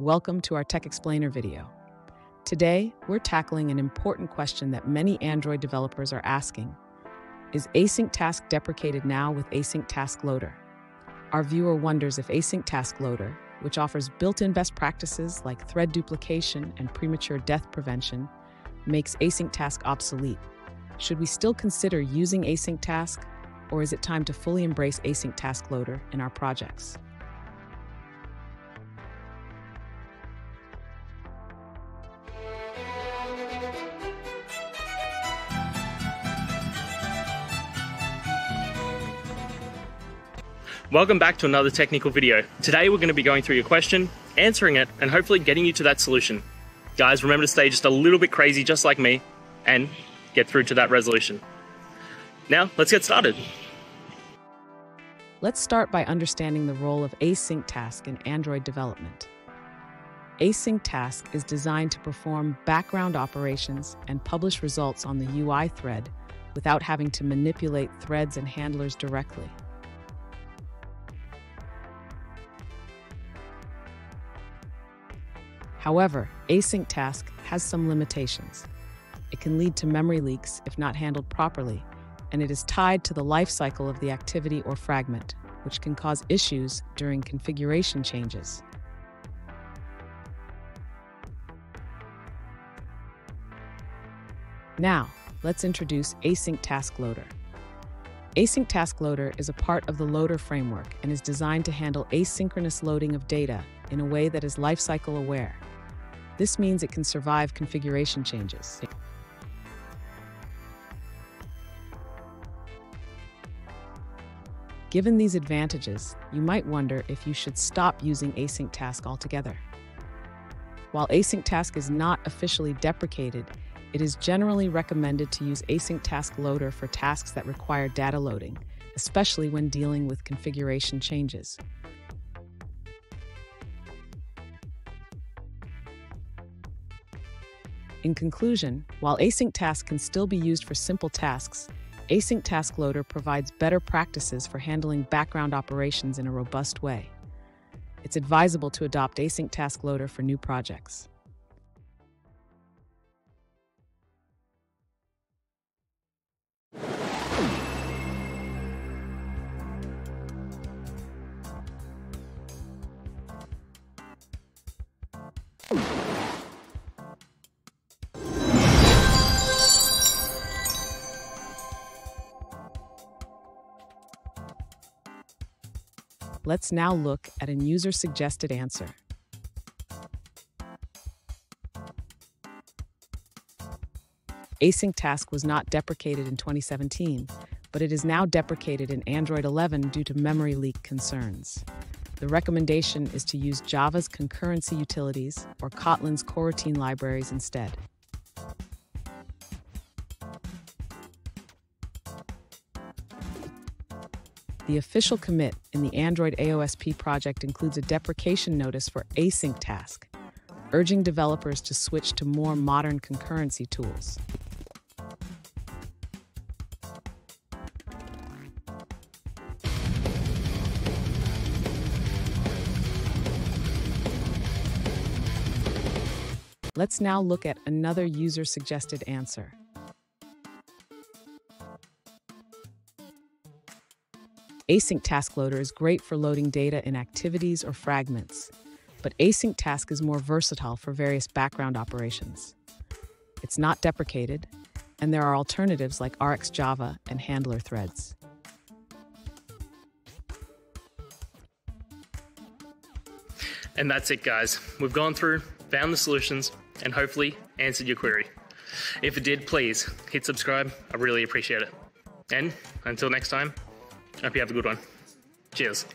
welcome to our Tech Explainer video. Today, we're tackling an important question that many Android developers are asking. Is async task deprecated now with async task loader? Our viewer wonders if async task loader, which offers built-in best practices like thread duplication and premature death prevention, makes async task obsolete. Should we still consider using async task, or is it time to fully embrace async task loader in our projects? Welcome back to another technical video. Today we're going to be going through your question, answering it, and hopefully getting you to that solution. Guys, remember to stay just a little bit crazy just like me and get through to that resolution. Now, let's get started. Let's start by understanding the role of async task in Android development. Async task is designed to perform background operations and publish results on the UI thread without having to manipulate threads and handlers directly. However, async task has some limitations. It can lead to memory leaks if not handled properly, and it is tied to the lifecycle of the activity or fragment, which can cause issues during configuration changes. Now, let's introduce Async Task Loader. Async Task Loader is a part of the Loader framework and is designed to handle asynchronous loading of data in a way that is lifecycle aware. This means it can survive configuration changes. Given these advantages, you might wonder if you should stop using async task altogether. While async task is not officially deprecated, it is generally recommended to use async task loader for tasks that require data loading, especially when dealing with configuration changes. In conclusion, while async task can still be used for simple tasks, Async Task Loader provides better practices for handling background operations in a robust way. It's advisable to adopt Async Task Loader for new projects. Let's now look at a user-suggested answer. Async Task was not deprecated in 2017, but it is now deprecated in Android 11 due to memory leak concerns. The recommendation is to use Java's concurrency utilities or Kotlin's coroutine libraries instead. The official commit in the Android AOSP project includes a deprecation notice for async task, urging developers to switch to more modern concurrency tools. Let's now look at another user-suggested answer. Async Task Loader is great for loading data in activities or fragments, but Async Task is more versatile for various background operations. It's not deprecated, and there are alternatives like RxJava and handler threads. And that's it, guys. We've gone through, found the solutions, and hopefully answered your query. If it did, please hit subscribe. I really appreciate it. And until next time, Hope you have a good one. Cheers.